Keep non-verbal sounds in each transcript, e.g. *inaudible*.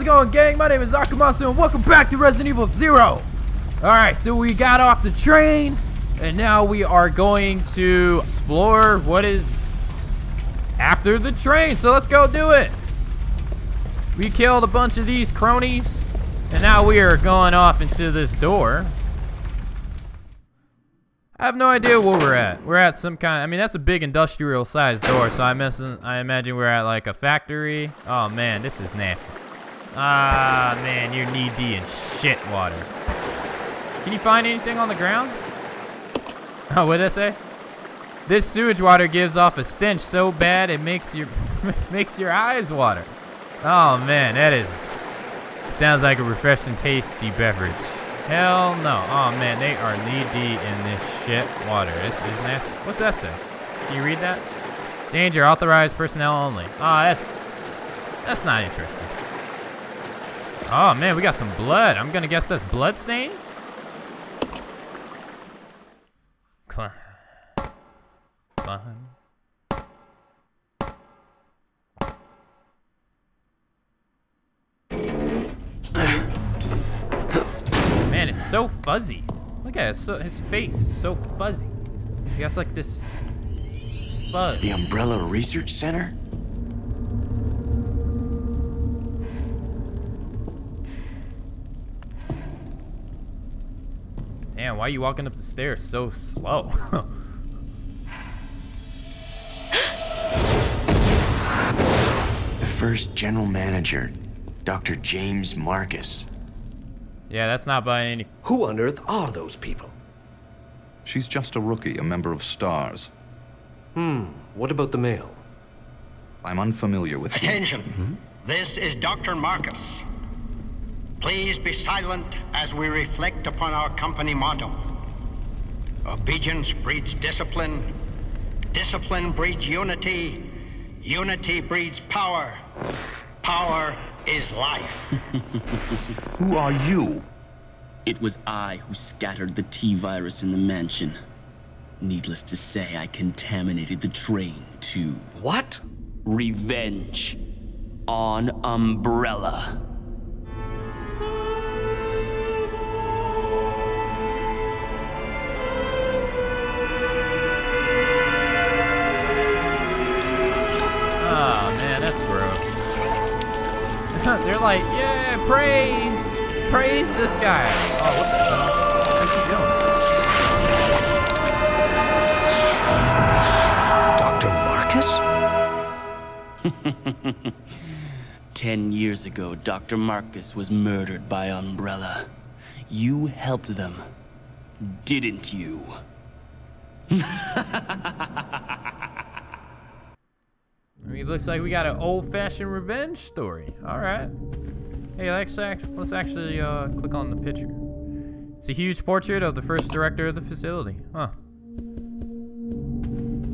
It going, gang? My name is Akamatzu, and welcome back to Resident Evil Zero. Alright, so we got off the train, and now we are going to explore what is after the train. So let's go do it. We killed a bunch of these cronies, and now we are going off into this door. I have no idea where we're at. We're at some kind. I mean, that's a big industrial-sized door, so I. I imagine we're at like a factory. Oh man, this is nasty. Ah man, you're knee-deep in shit water. Can you find anything on the ground? Oh, what did I say? This sewage water gives off a stench so bad it makes your *laughs* makes your eyes water. Oh man, that is. Sounds like a refreshing, tasty beverage. Hell no. Oh man, they are knee deep in this shit water. This is nasty. What's that say? Can you read that? Danger, authorized personnel only. Oh, that's that's not interesting. Oh man, we got some blood. I'm gonna guess that's blood stains. Climb. Climb. Man, it's so fuzzy. Look at it. So, his face is so fuzzy. He has like this fuzz. The Umbrella Research Center? Why are you walking up the stairs so slow? The first general manager, Dr. James Marcus. yeah, that's not by any. Who on earth are those people? She's just a rookie, a member of STARS. Hmm, what about the male? I'm unfamiliar with him. Attention. This is Dr. Marcus. Please be silent as we reflect upon our company motto. Obedience breeds discipline. Discipline breeds unity. Unity breeds power. Power is life. *laughs* Who are you? It was I who scattered the T-virus in the mansion. Needless to say, I contaminated the train, too. What? Revenge. On Umbrella. Oh man, that's gross. *laughs* They're like, yeah, praise, praise this guy. Oh, what the hell? What's he doing? Dr. Marcus? *laughs* Ten years ago, Dr. Marcus was murdered by Umbrella. You helped them, didn't you? *laughs* I mean, it looks like we got an old-fashioned revenge story. All right. Hey, let's actually, let's actually uh, click on the picture. It's a huge portrait of the first director of the facility. Huh.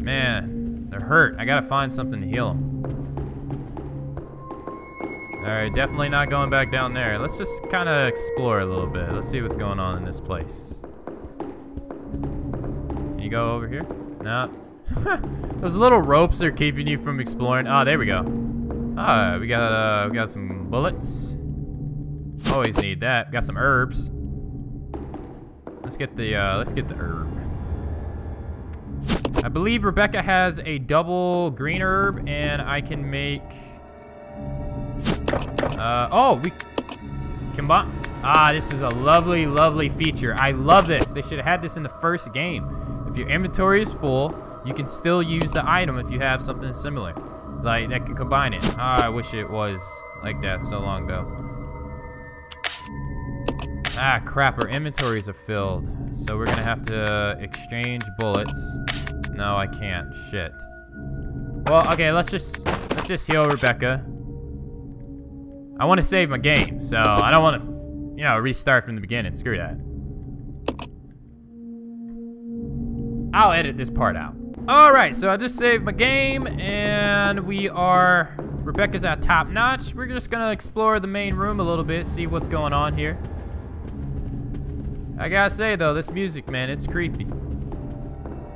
Man, they're hurt. I gotta find something to heal them. All right, definitely not going back down there. Let's just kind of explore a little bit. Let's see what's going on in this place. Can you go over here? No. *laughs* Those little ropes are keeping you from exploring. Oh, there we go. Ah, we got uh, we got some bullets. Always need that. Got some herbs. Let's get the uh, let's get the herb. I believe Rebecca has a double green herb, and I can make. Uh, oh, we combine. Ah, this is a lovely, lovely feature. I love this. They should have had this in the first game. If your inventory is full, you can still use the item if you have something similar. Like, that can combine it. Ah, I wish it was like that so long ago. Ah, crap, our inventories are filled. So we're gonna have to exchange bullets. No, I can't, shit. Well, okay, let's just, let's just heal Rebecca. I want to save my game, so I don't want to, you know, restart from the beginning. Screw that. I'll edit this part out. All right, so I just saved my game, and we are, Rebecca's at top notch. We're just gonna explore the main room a little bit, see what's going on here. I gotta say though, this music, man, it's creepy.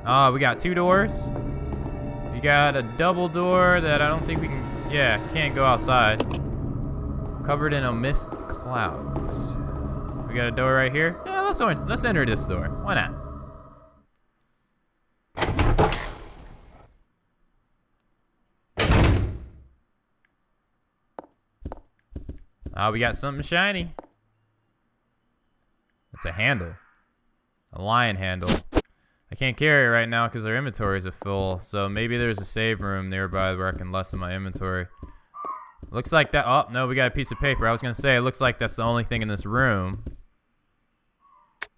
Oh, we got two doors. We got a double door that I don't think we can, yeah, can't go outside. Covered in a mist clouds. We got a door right here. Yeah, let's let's enter this door. Why not? Oh, we got something shiny. It's a handle. A lion handle. I can't carry it right now because our inventories are full. So maybe there's a save room nearby where I can lessen my inventory. Looks like that. Oh, no, we got a piece of paper. I was going to say, it looks like that's the only thing in this room.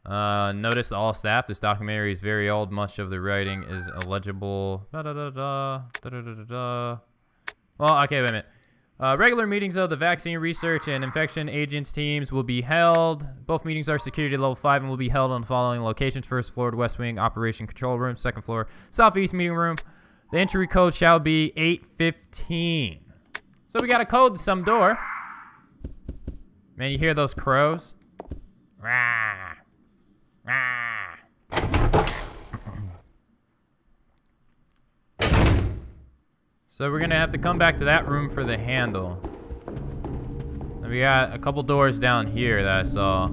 Uh, notice all staff. This documentary is very old. Much of the writing is illegible. Da da da. Da da da da da. Well, okay, wait a minute. Uh, regular meetings of the vaccine research and infection agents teams will be held. Both meetings are security level 5 and will be held on the following locations. First floor, West Wing Operation Control Room. Second floor, Southeast Meeting Room. The entry code shall be 815. So we got a code to some door. Man, you hear those crows? Rah. Rah. So we're gonna have to come back to that room for the handle. And we got a couple doors down here that I saw.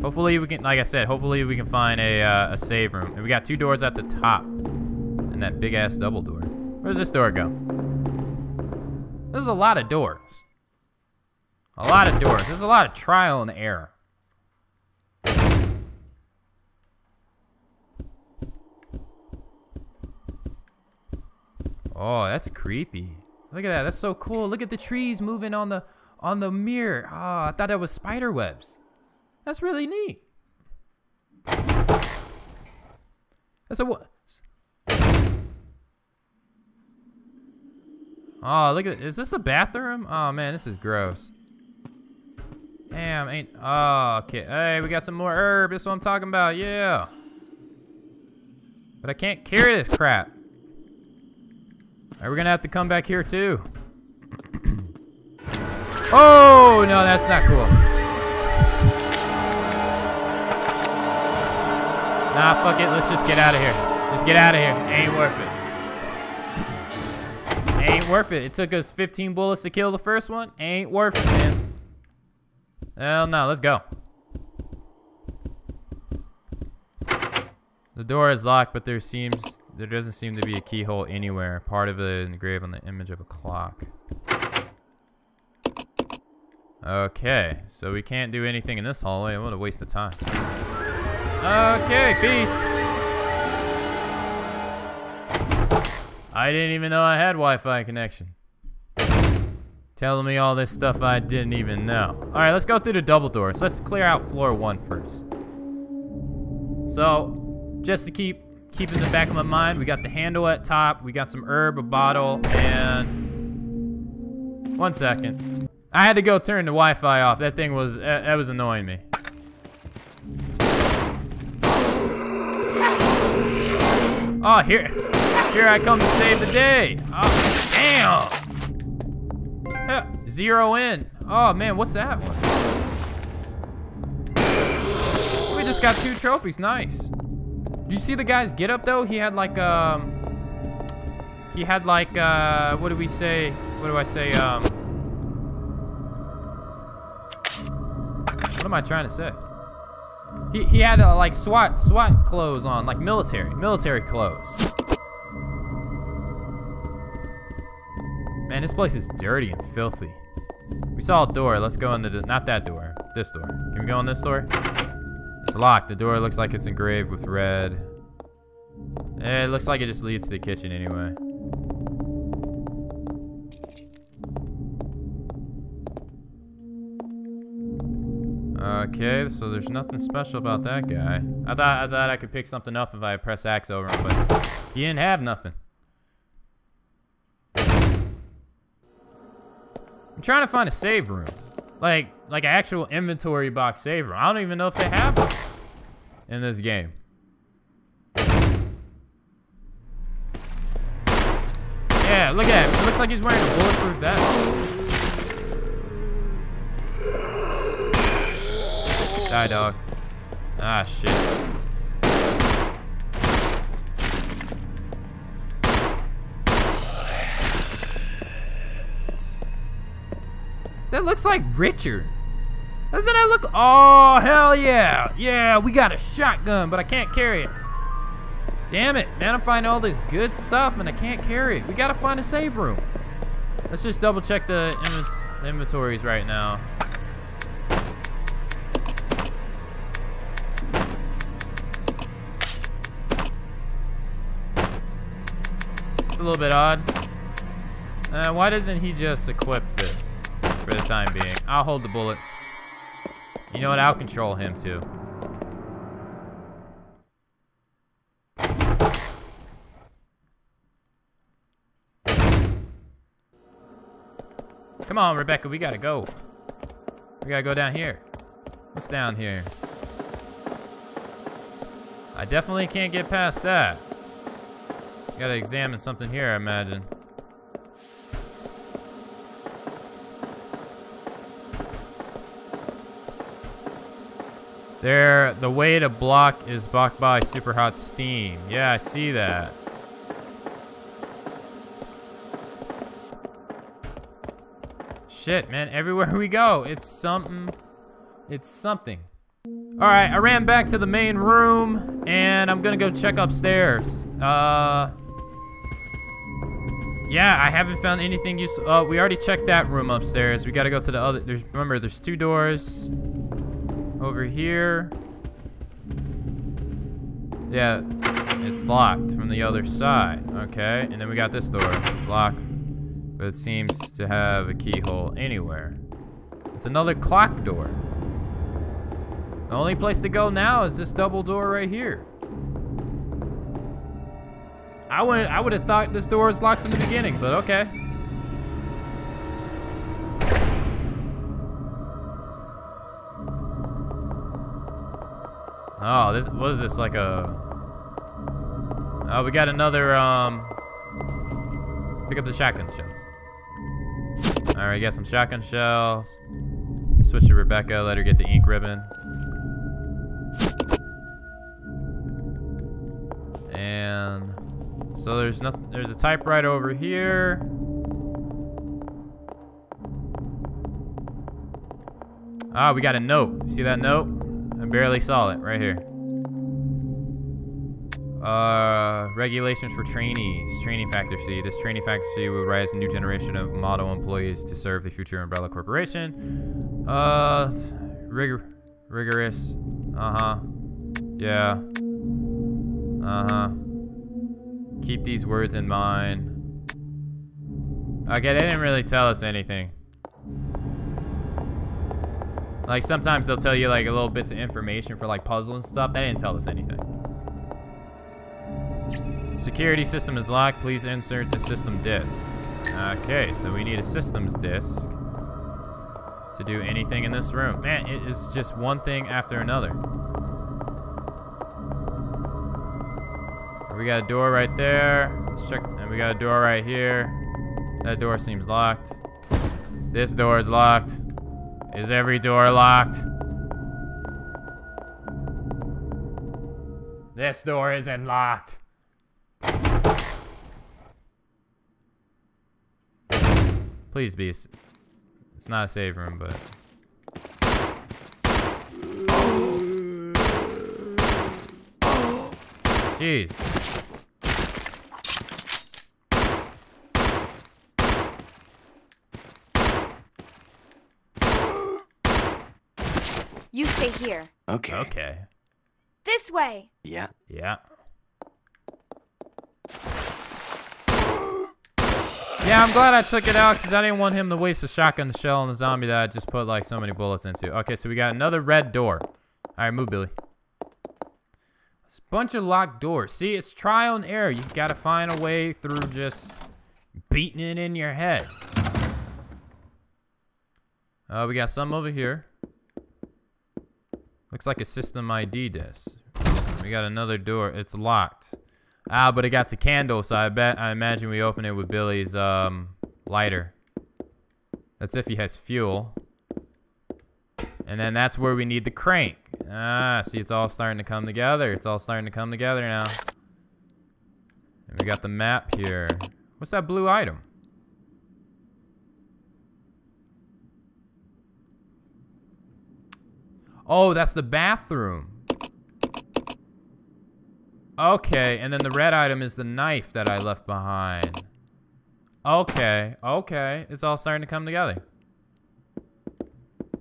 Hopefully we can, like I said, hopefully we can find a, uh, a save room. And we got two doors at the top. And that big ass double door. Where's this door go? There's a lot of doors. A lot of doors. There's a lot of trial and error. Oh, that's creepy. Look at that. That's so cool. Look at the trees moving on the on the mirror. Oh, I thought that was spider webs. That's really neat. That's a what? Oh, look at Is this a bathroom? Oh man, this is gross. Damn, ain't oh okay. Hey, we got some more herb. That's what I'm talking about, yeah. But I can't carry this crap. Right, we're gonna have to come back here too. *clears throat* oh, no, that's not cool. Nah, fuck it. Let's just get out of here. Just get out of here. Ain't worth it. Ain't worth it. It took us 15 bullets to kill the first one. Ain't worth it, man. Hell no. Let's go. The door is locked, but there seems there doesn't seem to be a keyhole anywhere. Part of it engraved on the image of a clock. Okay, so we can't do anything in this hallway. What a waste of time. Okay, peace. I didn't even know I had Wi-Fi connection. Telling me all this stuff I didn't even know. All right, let's go through the double doors. Let's clear out floor one first. So, just to keep keep in the back of my mind, we got the handle at top, we got some herb, a bottle, and... One second. I had to go turn the Wi-Fi off. That thing was, that was annoying me. Oh, here, here I come to save the day. Oh, damn. zero in. Oh man, what's that one? We just got two trophies, nice. Did you see the guy's get up though? He had like um he had like uh what do we say? What do I say? Um What am I trying to say? He he had uh, like SWAT SWAT clothes on, like military, military clothes. Man, this place is dirty and filthy. We saw a door. Let's go into the not that door. This door. Can we go in this door? It's locked. The door looks like it's engraved with red. Eh, it looks like it just leads to the kitchen anyway. Okay, so there's nothing special about that guy. I thought I thought I could pick something up if I press X over him, but he didn't have nothing. I'm trying to find a save room. Like, like actual inventory box save room. I don't even know if they have those in this game. Yeah, look at him. It looks like he's wearing a bulletproof vest. Die, dog. Ah, shit. That looks like Richard. Doesn't that look? Oh, hell yeah. Yeah, we got a shotgun, but I can't carry it. Damn it, man, I'm finding all this good stuff and I can't carry it. We gotta find a save room. Let's just double check the inven inventories right now. It's a little bit odd. Uh, why doesn't he just equip time being? I'll hold the bullets. You know what? I'll control him too. Come on, Rebecca, we gotta go. We gotta go down here. What's down here? I definitely can't get past that. Gotta examine something here, I imagine. There, the way to block is blocked by super hot steam. Yeah, I see that. Shit, man, everywhere *laughs* we go, it's something. It's something. All right, I ran back to the main room, and I'm gonna go check upstairs. Uh, yeah, I haven't found anything useful. Uh, we already checked that room upstairs. We gotta go to the other. There's remember, there's two doors over here. Yeah, it's locked from the other side. Okay, and then we got this door. It's locked, but it seems to have a keyhole anywhere. It's another clock door. The only place to go now is this double door right here. I would I would have thought this door was locked from the beginning, but okay. Oh, this what is this like a Oh, we got another um pick up the shotgun shells. Alright, got some shotgun shells. Switch to Rebecca, let her get the ink ribbon. And so there's nothing there's a typewriter over here. Ah, we got a note. See that note? I barely saw it right here. Uh, regulations for trainees. Training Factor C. This training factor C will raise a new generation of model employees to serve the future Umbrella Corporation. Uh, rigor, rigorous. Uh-huh. Yeah. Uh-huh. Keep these words in mind. Okay, they didn't really tell us anything. Like, sometimes they'll tell you, like, a little bits of information for, like, puzzles and stuff. They didn't tell us anything. Security system is locked. Please insert the system disk. Okay, so we need a systems disk to do anything in this room. Man, it is just one thing after another. We got a door right there. Let's check. And we got a door right here. That door seems locked. This door is locked. Is every door locked? This door isn't locked. Please be. It's not a save room, but. Jeez. You stay here. Okay. Okay. This way. Yeah. Yeah. Yeah, I'm glad I took it out because I didn't want him to waste a shotgun shell on the zombie that I just put like so many bullets into. Okay, so we got another red door. All right, move, Billy. It's a bunch of locked doors. See, it's trial and error. You gotta find a way through just beating it in your head. Uh, we got some over here. Looks like a system ID disc. We got another door. It's locked. Ah, but it got the candle, so I bet I imagine we open it with Billy's um, lighter. That's if he has fuel. And then that's where we need the crank. Ah, see, it's all starting to come together. It's all starting to come together now. And we got the map here. What's that blue item? Oh, that's the bathroom. Okay, and then the red item is the knife that I left behind. Okay, okay. It's all starting to come together.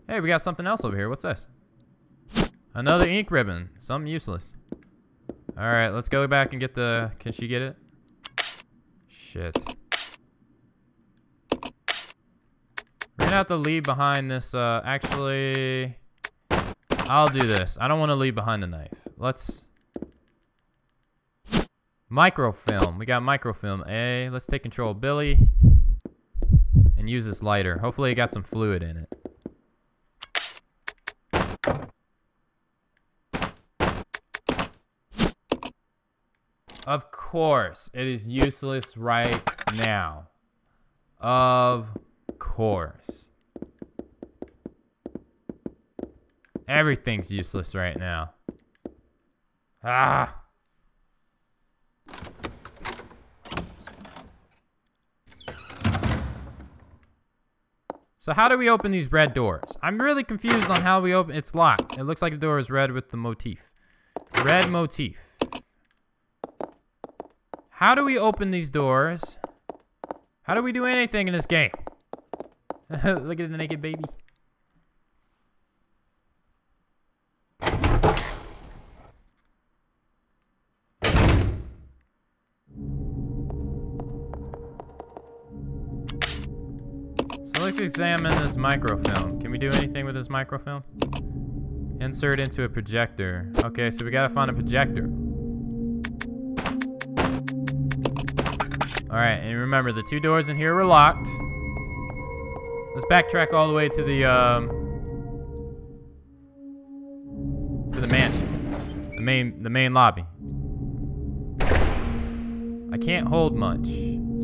Hey, we got something else over here. What's this? Another ink ribbon. Something useless. Alright, let's go back and get the... Can she get it? Shit. We're gonna have to leave behind this, uh, actually... I'll do this. I don't want to leave behind the knife. Let's... Microfilm. We got microfilm. A. Let's take control of Billy. And use this lighter. Hopefully it got some fluid in it. Of course, it is useless right now. Of course. Everything's useless right now. Ah. So how do we open these red doors? I'm really confused on how we open. It's locked. It looks like the door is red with the motif. Red motif. How do we open these doors? How do we do anything in this game? *laughs* Look at the naked baby. Examine this microfilm. Can we do anything with this microfilm? Insert into a projector. Okay, so we gotta find a projector. Alright, and remember, the two doors in here were locked. Let's backtrack all the way to the, um... To the mansion. The main, the main lobby. I can't hold much.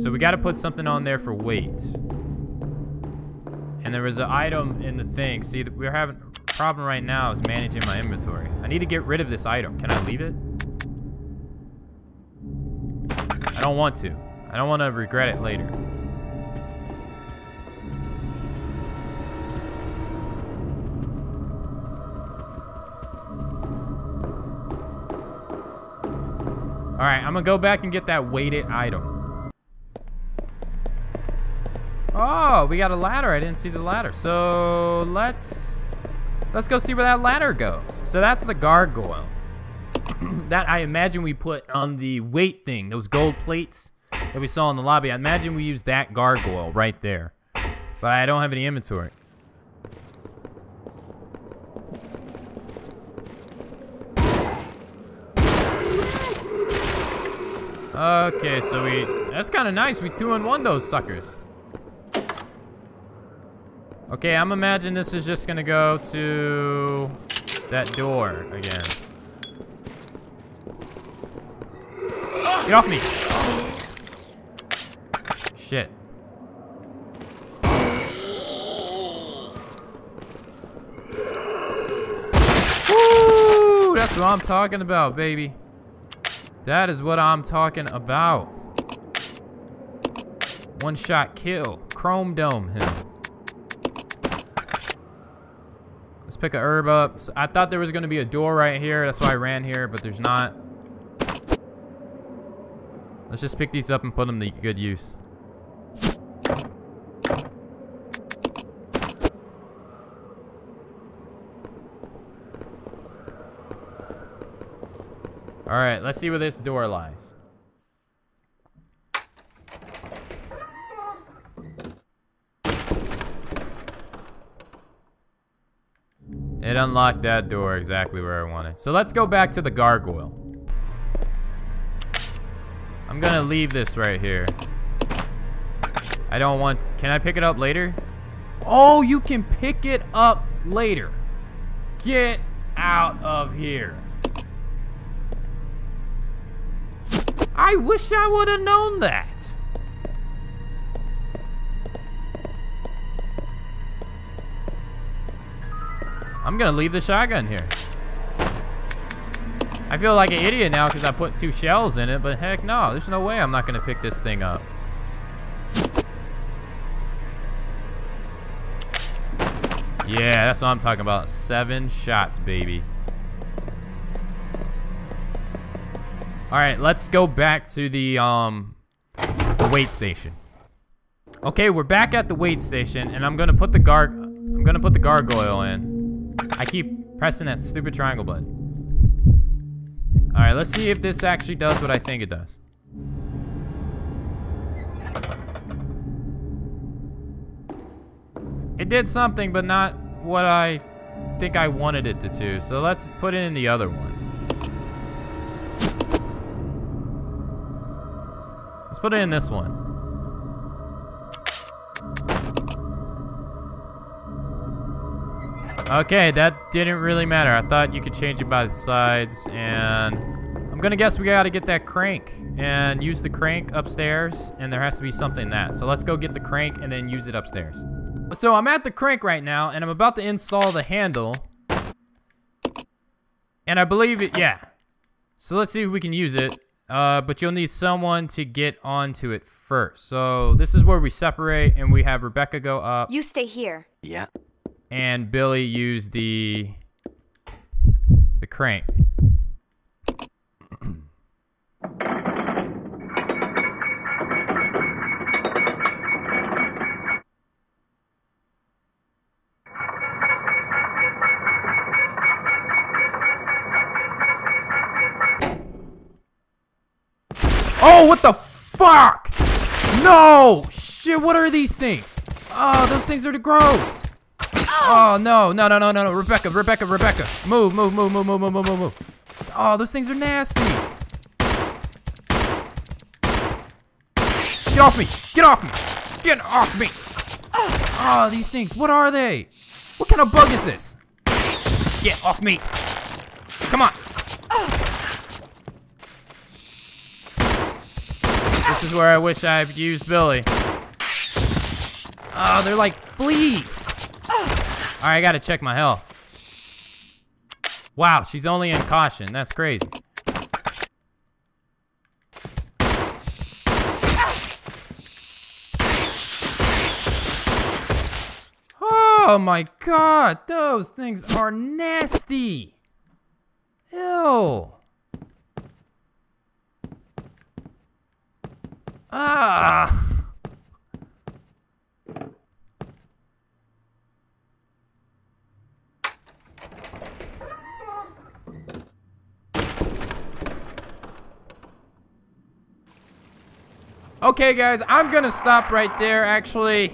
So we gotta put something on there for weight. And there was an item in the thing. See, we're having a problem right now is managing my inventory. I need to get rid of this item. Can I leave it? I don't want to. I don't want to regret it later. Alright, I'm gonna go back and get that weighted item. Oh, we got a ladder. I didn't see the ladder. So let's let's go see where that ladder goes. So that's the gargoyle. *clears throat* that I imagine we put on the weight thing, those gold plates that we saw in the lobby. I imagine we use that gargoyle right there. But I don't have any inventory. Okay, so we... That's kind of nice. We two and one those suckers. Okay, I'm imagining this is just to go to that door again. Get off me! Shit. Woo! That's what I'm talking about, baby. That is what I'm talking about. One shot kill. Chrome dome him. Let's pick a herb up. So I thought there was going to be a door right here. That's why I ran here, but there's not. Let's just pick these up and put them to good use. Alright, let's see where this door lies. It unlocked that door exactly where I wanted. So let's go back to the gargoyle. I'm gonna leave this right here. I don't want, can I pick it up later? Oh, you can pick it up later. Get out of here. I wish I would have known that. I'm gonna leave the shotgun here. I feel like an idiot now because I put two shells in it, but heck no, there's no way I'm not gonna pick this thing up. Yeah, that's what I'm talking about. Seven shots, baby. All right, let's go back to the um the weight station. Okay, we're back at the weight station, and I'm gonna put the gar I'm gonna put the gargoyle in. I keep pressing that stupid triangle button. All right, let's see if this actually does what I think it does. It did something, but not what I think I wanted it to do. So let's put it in the other one. Let's put it in this one. Okay, that didn't really matter. I thought you could change it by the sides, and I'm gonna guess we gotta get that crank and use the crank upstairs, and there has to be something that. So let's go get the crank and then use it upstairs. So I'm at the crank right now, and I'm about to install the handle. And I believe it, yeah. So let's see if we can use it. Uh, but you'll need someone to get onto it first. So this is where we separate, and we have Rebecca go up, You stay here. Yeah. And Billy used the the crank. Oh, what the fuck? No! Shit, what are these things? Oh, those things are gross. Oh. oh, no, no, no, no, no, no. Rebecca, Rebecca, Rebecca. Move, move, move, move, move, move, move, move, move. Oh, those things are nasty. Get off me! Get off me! Get off me! Oh, these things, what are they? What kind of bug is this? Get off me! Come on! This is where I wish I used Billy. Oh, they're like fleas. Alright, I gotta check my health. Wow, she's only in caution. That's crazy. Oh my god, those things are nasty. Ew. Ah. Okay, guys, I'm gonna stop right there, actually.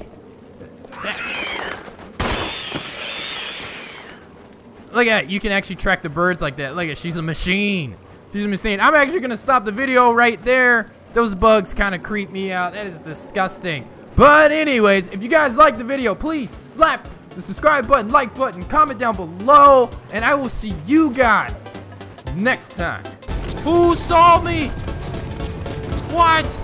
Look at it, you can actually track the birds like that. Look at she's a machine. She's a machine. I'm actually gonna stop the video right there. Those bugs kind of creep me out. That is disgusting. But anyways, if you guys like the video, please slap the subscribe button, like button, comment down below, and I will see you guys next time. Who saw me? What?